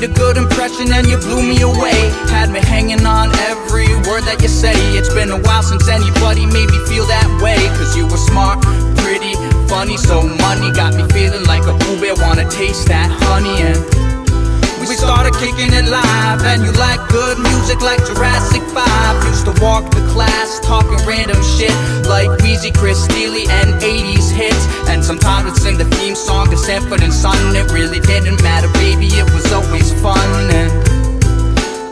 made a good impression and you blew me away. Had me hanging on every word that you say. It's been a while since anybody made me feel that way. Cause you were smart, pretty, funny, so money got me feeling like a Pooh Bear. Wanna taste that honey and we started kicking it live, and you like good music like Jurassic 5. Used to walk the class talking random shit like Weezy, Chris Steely, and 80s hits. And sometimes we'd sing the theme song to Sanford and Son. It really didn't matter, baby, it was always fun. And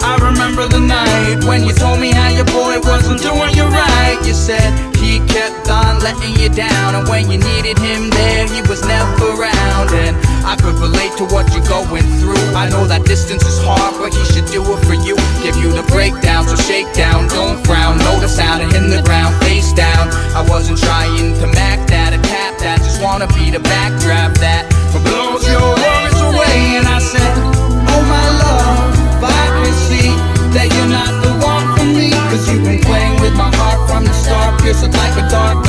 I remember the night when you told me how your boy wasn't doing you right. You said he kept on letting you down, and when you needed him there, he was never around. And I could relate to what you're going through. I know that distance is hard, but he should do it for you. Give you the breakdown, so shake down, don't frown. Know the sound and hit the ground, face down. I wasn't trying to mac that or tap that, just wanna be the backdraft that blows your worries away. And I said, Oh my love, I can see that you're not the one for me, cause you've been playing with my heart from the start, piercing like a dart,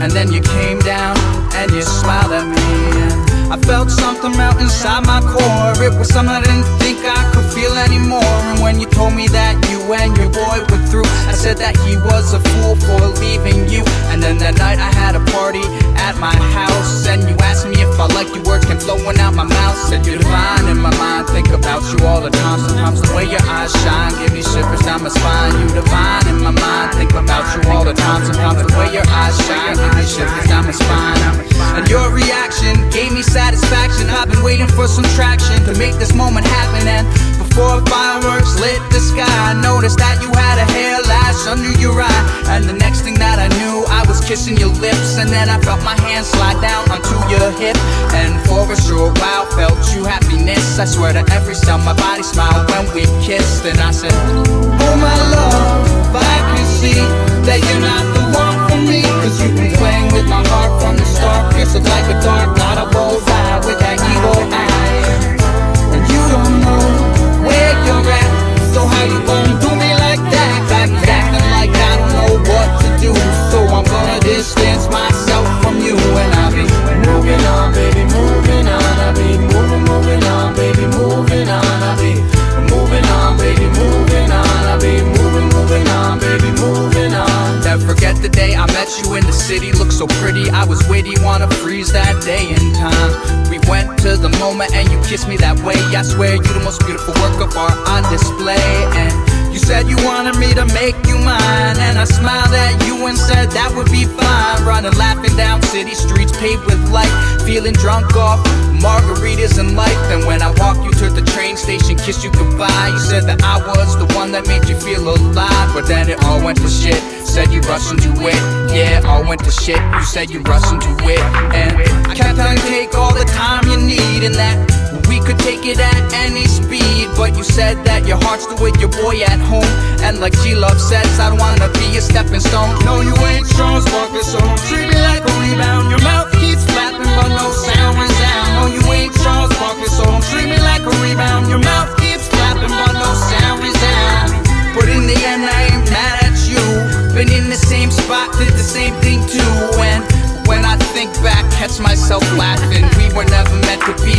and then you came down and you smiled at me. I felt something melt inside my core. It was something I didn't think I could feel anymore. And when you told me that you and your boy were through, I said that he was a fool for leaving you. And then that night I had a party at my house, and you asked me if I liked your words came flowing out my mouth. Said you're divine about you all the time. Sometimes the way your eyes shine give me shivers down my spine. You divine in my mind, think about you all the time. Sometimes the way your eyes shine give me shivers down my spine. And your reaction gave me satisfaction. I've been waiting for some traction to make this moment happen. And before fireworks lit the sky, I noticed that you had a hair lash under your eye. And the next thing that I knew, I was kissing your lips. And then I felt my hand slide down onto your hip. And for a short while, felt true happiness. I swear to every cell, my body smiled when we kissed. And I said, Oh my love, I can see that you're not the one for me. Cause you've been playing with my heart you in the city. Looked so pretty, I was witty, wanna freeze that day in time. We went to the MoMA and you kissed me that way. I swear you the most beautiful work of art on display. And you said you wanted me to make you mine. And I smiled at you and said that would be fine. Running, laughing down city streets paved with light. Feeling drunk off margaritas and life. Kissed you goodbye. You said that I was the one that made you feel alive. But then it all went to shit. Said you rushed into it. Yeah, all went to shit. You said you rushed into it. And I kept telling you take all the time you need. And that we could take it at any speed. But you said that your heart's still with your boy at home. And like G Love says, I don't wanna be a stepping stone. No, you ain't strong, so don't same thing too. And when I think back, catch myself laughing. We were never meant to be